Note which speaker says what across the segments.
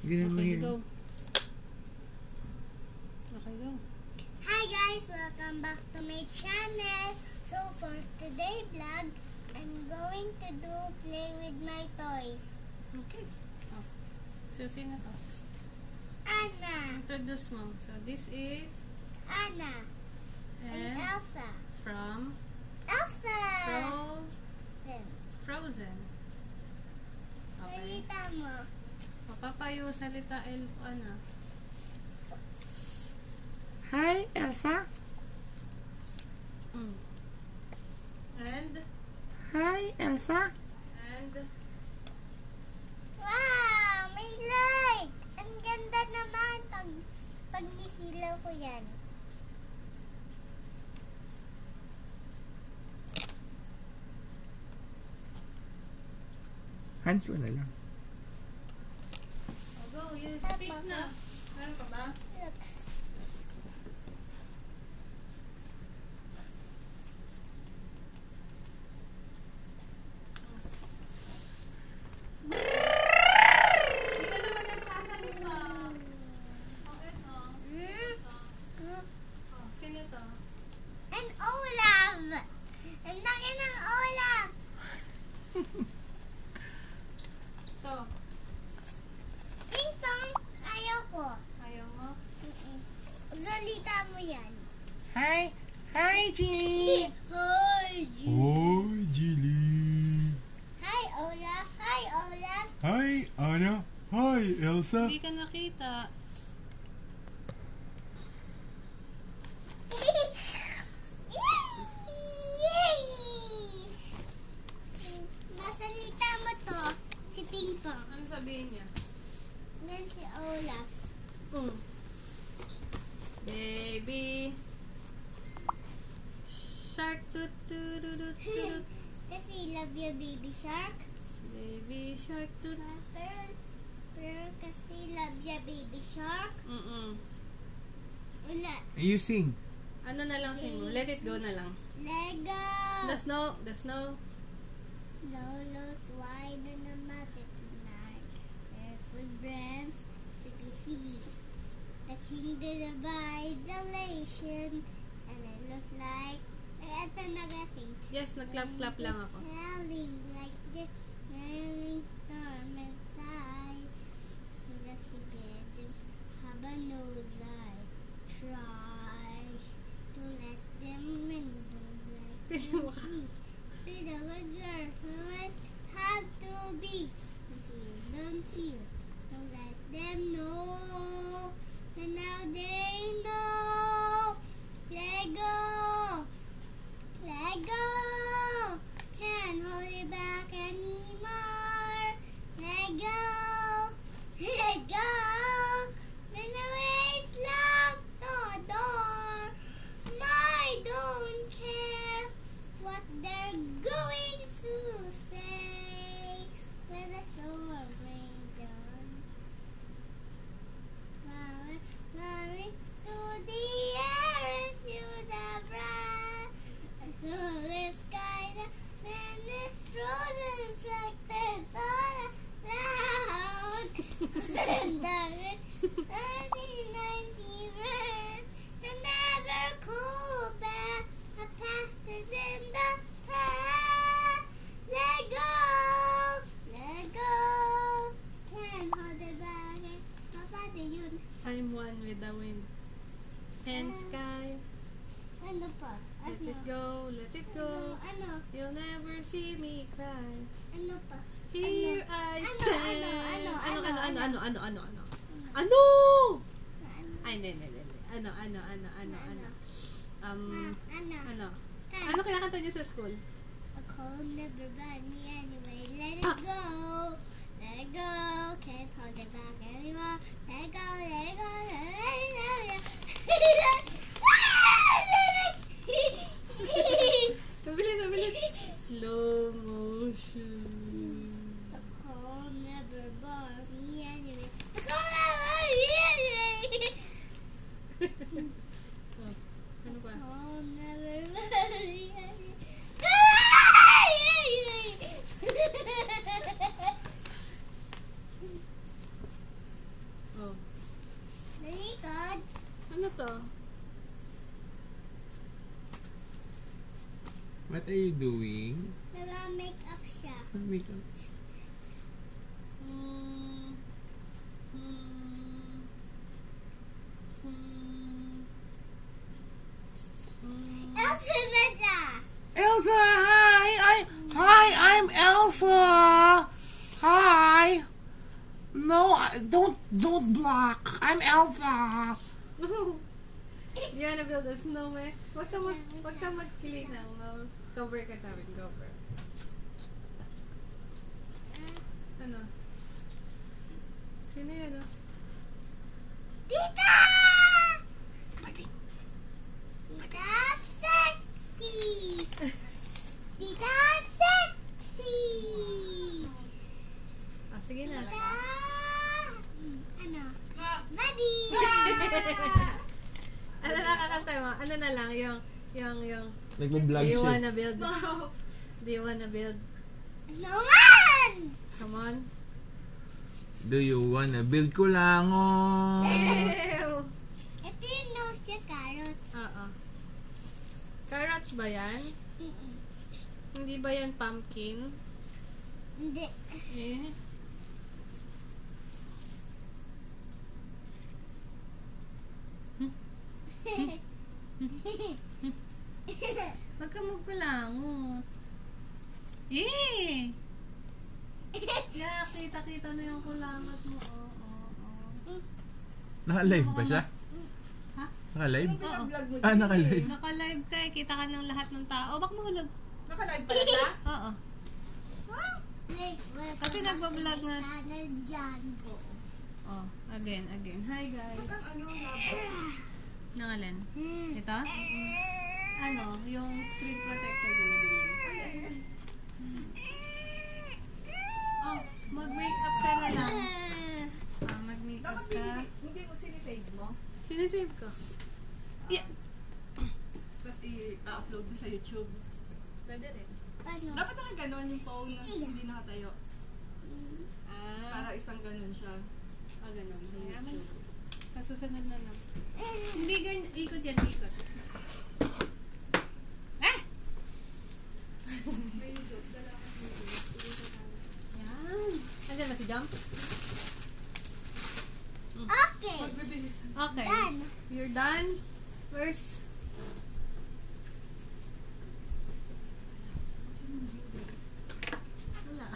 Speaker 1: Ganun mo
Speaker 2: Okay,
Speaker 1: yun.
Speaker 2: go. Okay, go.
Speaker 3: Hi guys, welcome back to my channel. So for today vlog, I'm going to do play with my toys.
Speaker 2: Okay. Oh. So, sino to?
Speaker 3: Anna,
Speaker 2: Introduce mo. So, this is
Speaker 3: Anna, and
Speaker 2: and
Speaker 3: Elsa.
Speaker 2: from
Speaker 3: Elsa!
Speaker 2: Fro
Speaker 3: Then,
Speaker 2: Frozen. Okay.
Speaker 3: salita mo.
Speaker 2: Papapayo salita el ano.
Speaker 1: Hi, Elsa.
Speaker 2: Mm. And
Speaker 1: Hi, Elsa.
Speaker 2: and
Speaker 3: Wow! May light! Ang ganda naman pag, pag nisilaw ko yan.
Speaker 1: Hands mo na lang.
Speaker 2: you speak now.
Speaker 3: Look.
Speaker 1: Hi, Elsa.
Speaker 2: Hindi ka nakita.
Speaker 3: Masalita mo to. Si Ping Pong.
Speaker 2: Ano sabihin niya?
Speaker 3: Yan si Olaf.
Speaker 2: Mm. Baby. Shark toot toot toot toot.
Speaker 3: Kasi love you, baby shark.
Speaker 2: Baby shark toot.
Speaker 3: Pero, pero kasi love you, baby shark.
Speaker 2: Mm-mm.
Speaker 3: Ulat.
Speaker 1: You sing.
Speaker 2: Ano na lang sing mo? Let it go na lang.
Speaker 3: Lego.
Speaker 2: The snow, the snow.
Speaker 3: Lolo's wide in the mountain tonight. Barefoot brands to be seen. The king did a violation. And it looks like... Ito nagasing.
Speaker 2: Yes, nag-clap-clap lang ako.
Speaker 3: Howling like the inside. Didn't have a no light. Try to let them in. Don't let them be. The good girl who it had to be. You don't feel, don't let them know. And now they know. The
Speaker 2: wind. And sky.
Speaker 3: Ano pa?
Speaker 2: Let
Speaker 3: Ano?
Speaker 2: it go, let it
Speaker 3: Ano?
Speaker 2: go.
Speaker 3: Ano?
Speaker 2: You'll never see me cry.
Speaker 3: Ano pa?
Speaker 2: Here I
Speaker 3: Ano,
Speaker 2: stand.
Speaker 3: ano, ano,
Speaker 2: ano,
Speaker 3: ano,
Speaker 2: ano, ano, ano, ano, ano? Ano?
Speaker 3: Ano?
Speaker 2: Ay, hindi, hindi, hindi. Ano, ano, ano, ano, ano? Um,
Speaker 3: Ano?
Speaker 2: ano?
Speaker 3: Kan?
Speaker 2: Ano kinakanta niyo sa school?
Speaker 3: A cold never burned me anyway. Let it
Speaker 2: Ah.
Speaker 3: go. Let go. Back. Let go. Let go. Let go.
Speaker 2: Mabilis. Slow motion.
Speaker 3: Never cold never.
Speaker 2: Oh, ano pa?
Speaker 3: Cold never burned me anyway.
Speaker 2: to?
Speaker 1: What are you doing?
Speaker 3: Nag-make-up siya.
Speaker 1: Makeup.
Speaker 2: Hmm. Hmm. Hmm. Hmm.
Speaker 3: Elsa na siya.
Speaker 1: Elsa, hi! I, hi, I'm Elsa! Hi! No, don't, don't block. I'm Elsa.
Speaker 2: No. You wanna build a snowman? Huwag ka mag, huwag ka magkilig ng mouse. Cover ka namin, cover. Ano? Sino yun?
Speaker 3: Tita! Tita sexy! Tita sexy!
Speaker 2: Ah, sige na.
Speaker 3: Tita... Ano? Buddy!
Speaker 2: ano na kakanta mo? Ano na lang, yung, yung, yung,
Speaker 1: Nagbo-vlog
Speaker 2: do you
Speaker 1: siya.
Speaker 2: wanna build? Do you wanna build?
Speaker 3: Naman!
Speaker 2: Come on.
Speaker 1: Do you wanna build kulangon?
Speaker 2: Ew!
Speaker 3: Ito yung nose niya, carrot.
Speaker 2: Oo. Carrots ba yan?
Speaker 3: Mm-mm.
Speaker 2: Hindi ba yan pumpkin?
Speaker 3: Hindi.
Speaker 2: Eh? Huwag ka magkulangot. Eh! Yeah, kita-kita na yung kulangot mo. Oo, oo, oo.
Speaker 1: Naka-live ba siya?
Speaker 2: Ha?
Speaker 1: Naka-live?
Speaker 2: Oo.
Speaker 1: Ah, naka-live.
Speaker 2: Naka-live ka eh. Kita ka ng lahat ng tao. Bak mahulog.
Speaker 4: Naka-live pala siya?
Speaker 2: Oo. Kasi nagbablog
Speaker 3: po.
Speaker 2: Oh, again, again. Hi guys.
Speaker 4: Ang ano, labo.
Speaker 2: Nangalan? Ito? Ano? Yung screen protector na nabili. Oh, mag-makeup ka na lang. Ah, mag-makeup
Speaker 4: Dapat
Speaker 2: ka.
Speaker 4: hindi, mo sinisave mo.
Speaker 2: Sinisave ko. Yeah.
Speaker 4: Tapos i-upload mo sa YouTube.
Speaker 2: Pwede rin.
Speaker 3: Ano?
Speaker 4: Dapat naka ganon yung phone na hindi nakatayo.
Speaker 2: Ah,
Speaker 4: Para isang ganon siya.
Speaker 2: ah ganun. Sa YouTube. Sa susunod na lang. Hindi ganyan. Ikot yan, ikot. Ah!
Speaker 4: May YouTube. Dala ka sa YouTube.
Speaker 2: Yan. Andiyan ba si Jump?
Speaker 3: Okay.
Speaker 2: Okay.
Speaker 3: Done.
Speaker 2: You're done? Where's... Wala.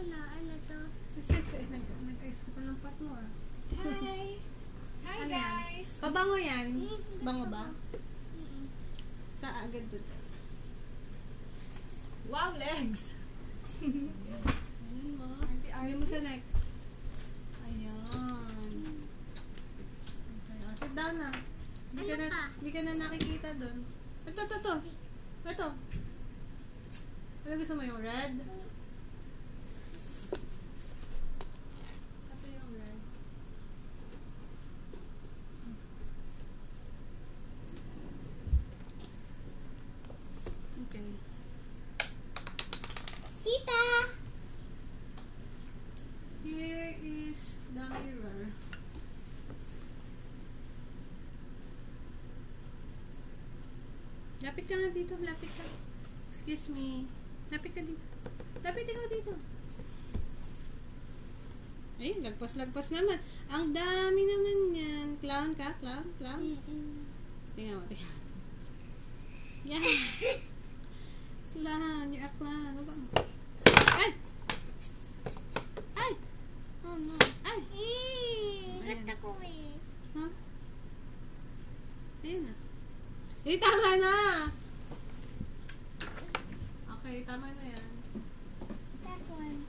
Speaker 3: Ano? Ano to?
Speaker 2: Six, eh, nag- nag-ice ka pa ng pot mo ah.
Speaker 4: Hi! Hi
Speaker 2: Ano yan?
Speaker 4: guys!
Speaker 2: Pabango yan. Bango ba? Agad dito.
Speaker 4: Wow, legs!
Speaker 2: Ayun mo. Lagyan mo sa neck. Ayan. Okay, sit down na. Hindi ka
Speaker 3: Ano
Speaker 2: na, hindi ka na nakikita doon. Ito, ito, ito. Ito. Ano gusto mo yung red? Ito yung red. Okay.
Speaker 3: Tita!
Speaker 2: Here is the mirror. Lapit ka nga dito, lapit ka. Excuse me. Lapit ka dito. Lapit ikaw dito. Ayun, lagpas-lagpas naman. Ang dami naman yan. Clown ka? Clown? Clown? Tingnan mo, tingnan. Yan. Clown, you're a clown. Ano ba? Ay! Ay! Oh no. Ay! Ayan.
Speaker 3: ganda ko eh.
Speaker 2: Ha? Ayun na. Eh, tama na! Okay, tama na yan.
Speaker 3: That one.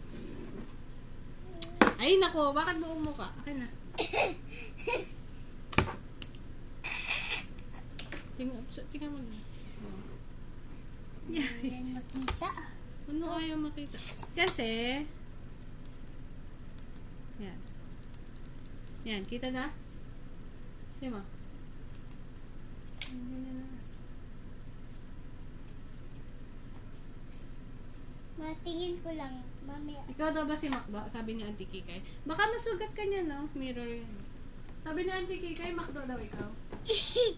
Speaker 2: Ay, nako, bakit buong mo ka? Akin na. Tingnan, tingnan mo. Oh.
Speaker 3: Yan makita.
Speaker 2: Ano ayaw makita? Kasi, yan. Yan, kita na? Yan mo.
Speaker 3: Matingin ko lang. Mamaya.
Speaker 2: Ikaw daw ba si Macdo? Sabi ni Auntie Kikay. Baka masugat ka niya, no? Mirror yan. Sabi ni Auntie Kikay, Macdo daw ikaw.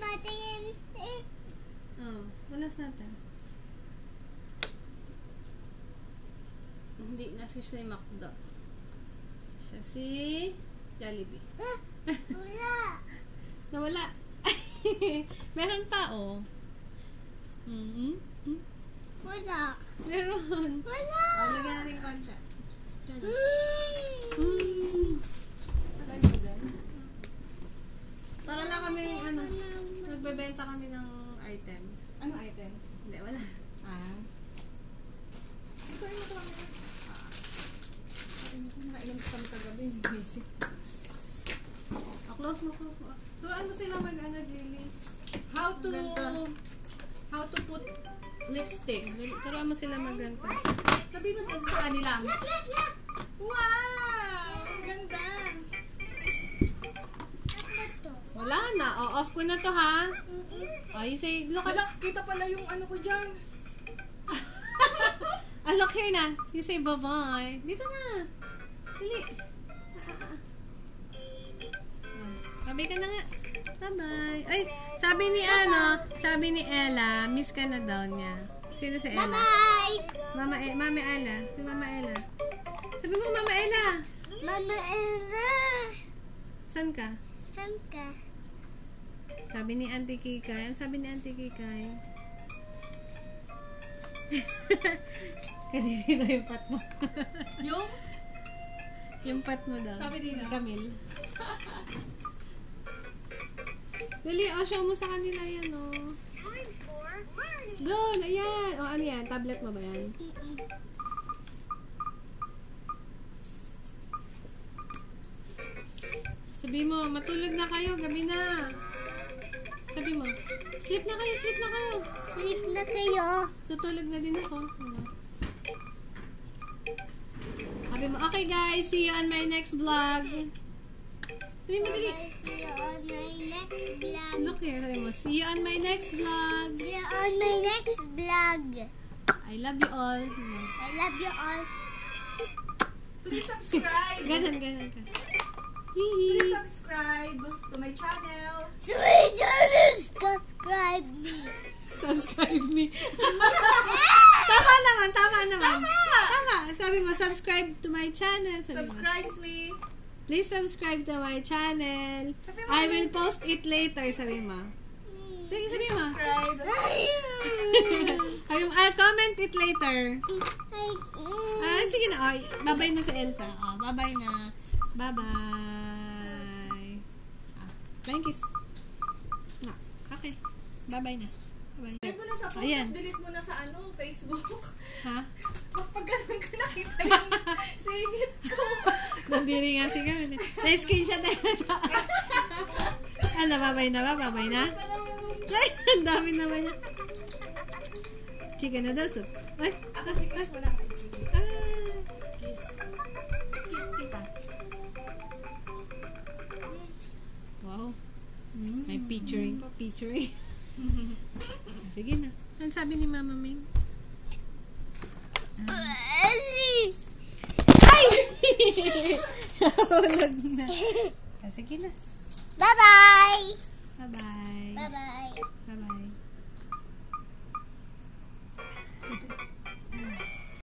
Speaker 3: Matingin. Eh.
Speaker 2: Oh, unas natin. Hindi na si si Macdo. Siya si Jollibee.
Speaker 3: Ah, wala.
Speaker 2: Nawala. Meron pa, oh. Mhm.
Speaker 3: Wala.
Speaker 2: Meron.
Speaker 3: Wala.
Speaker 2: Oh, lagyan natin konti.
Speaker 3: Mm.
Speaker 2: Para lang kami, ano, nagbebenta kami ng items.
Speaker 4: Ano items?
Speaker 2: Hindi, wala.
Speaker 4: Ah. Ito yung ito kami. Nakailan kami kagabi. Busy.
Speaker 2: Oh, close mo, close mo. Turuan mo sila mag, ano, Jilly.
Speaker 4: How to
Speaker 2: Ganda.
Speaker 4: how to put lipstick.
Speaker 2: Turuan mo sila maganta. Sabihin mo din sa kanila.
Speaker 4: Wow! Ang Ganda!
Speaker 2: Wala na. O, off ko na to, ha?
Speaker 3: Mm-mm.
Speaker 2: O, you say, look at,
Speaker 4: Hala, kita pala yung ano ko dyan.
Speaker 2: ah, look here na. You say, bye-bye. Dito na. Dali. Ah, Sabi ka na nga. Bye-bye. Ay, sabi ni ano, sabi ni Ella, miss ka na daw niya. Sino si Ella?
Speaker 3: Bye-bye.
Speaker 2: Mama, e Mama Ella. Si Mama Ella. Sabi mo, Mama Ella.
Speaker 3: Mama Elsa.
Speaker 2: Saan ka?
Speaker 3: Saan ka?
Speaker 2: Sabi ni Auntie Kikay. Ang sabi ni Auntie Kikay? Kadiri na yung pat mo.
Speaker 4: Yung
Speaker 2: yung pat mo daw.
Speaker 4: Sabi din na.
Speaker 2: Camille. Dali, oh, show mo sa kanila yan, oh. Doon, ayan. O, ano yan? Tablet mo ba yan? Sabi mo, matulog na kayo, gabi na. Sabi mo, sleep na kayo, sleep na kayo.
Speaker 3: Sleep na kayo.
Speaker 2: Tutulog na din ako. Ano? Sabi mo, okay guys, see you on my next vlog. Mo, dali.
Speaker 3: See you on my next vlog.
Speaker 2: Look here, sabi mo, see you on my next vlog.
Speaker 3: See you on my next vlog.
Speaker 2: I love you all.
Speaker 3: I love you all.
Speaker 4: Please subscribe.
Speaker 2: Ganon, ganon ka.
Speaker 4: Please subscribe to my channel.
Speaker 3: Sweet channel, subscribe me.
Speaker 2: Subscribe me. tama naman, tama naman. Tama. Sabi mo, subscribe to my channel. Sabi mo,
Speaker 4: Subscribes me.
Speaker 2: Please subscribe to my channel. I will post it later, sabi mo. Sige, sabi mo. I'll comment it later. Ah, sige na. Oh, babay na si Elsa. Oh, babay na. Bye-bye. Ah, flying kiss. Ah, okay. Bye-bye na.
Speaker 4: Na sa phone,
Speaker 2: Ayan.
Speaker 4: delete mo na sa ano, Facebook.
Speaker 2: Ha?
Speaker 4: Pag ganun ko nakita yung singit ko.
Speaker 2: Nandiri nga si Gavin. Na-screenshot na ito. ano, babay na ba? Babay na? Ay, ang dami naman niya. Chicken noodle soup. Ay,
Speaker 4: Ako, kiss mo lang.
Speaker 2: ah.
Speaker 4: Kiss. Kiss, tita.
Speaker 2: Wow. May featuring pa. Featuring. Sige na. Ano sabi ni Mama Ming?
Speaker 3: Ay!
Speaker 2: Ay! Nahulog na. Ah, sige na. Bye-bye.
Speaker 3: Bye-bye.
Speaker 2: Bye-bye.